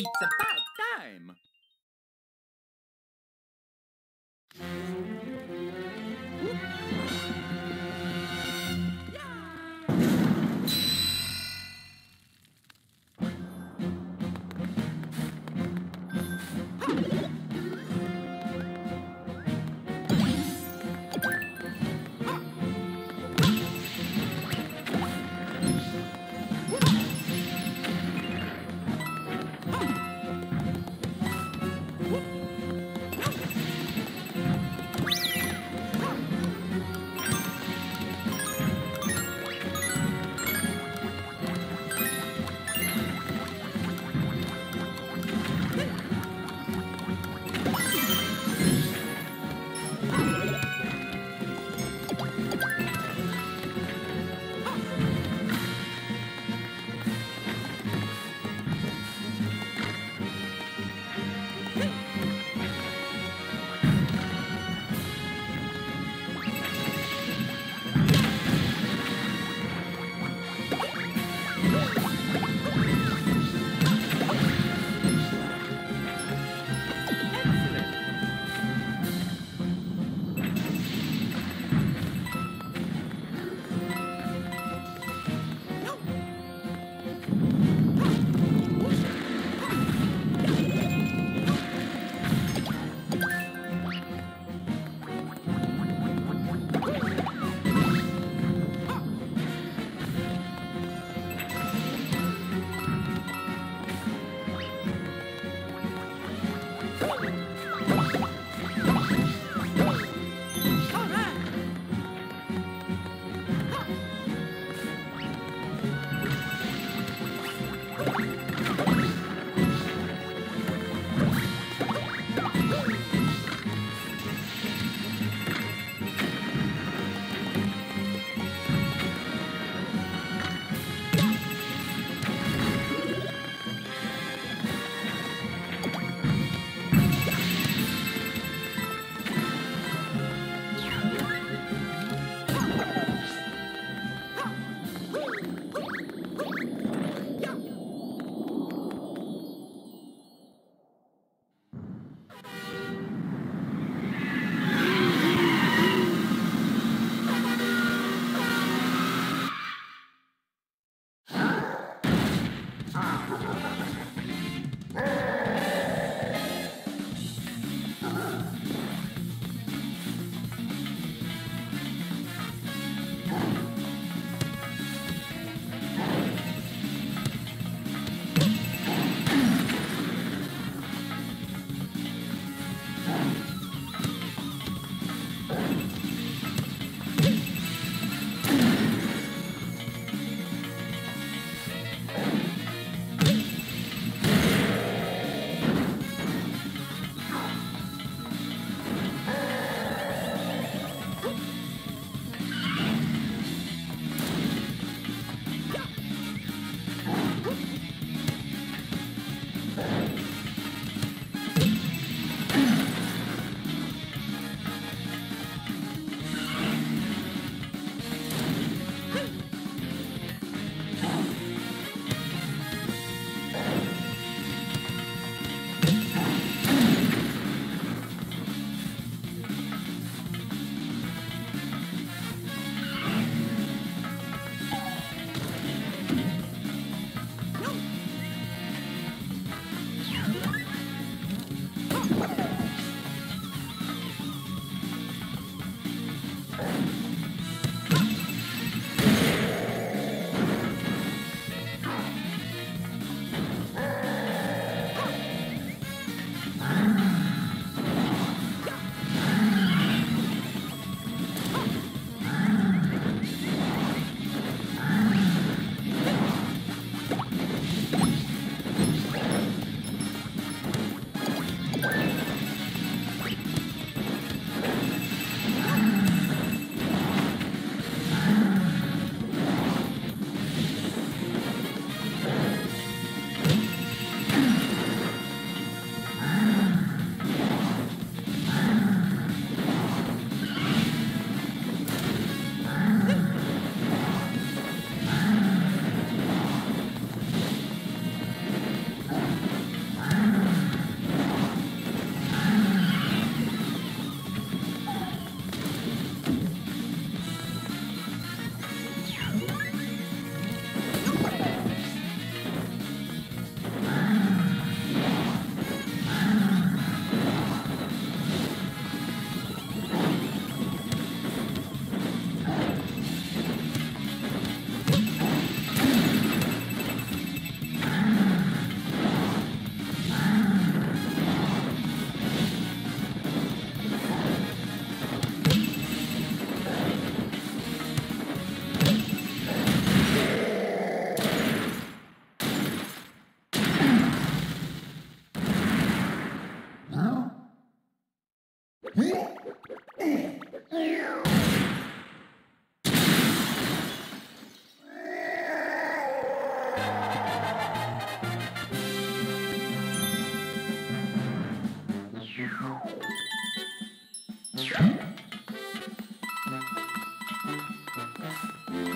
It's about time. Yeah.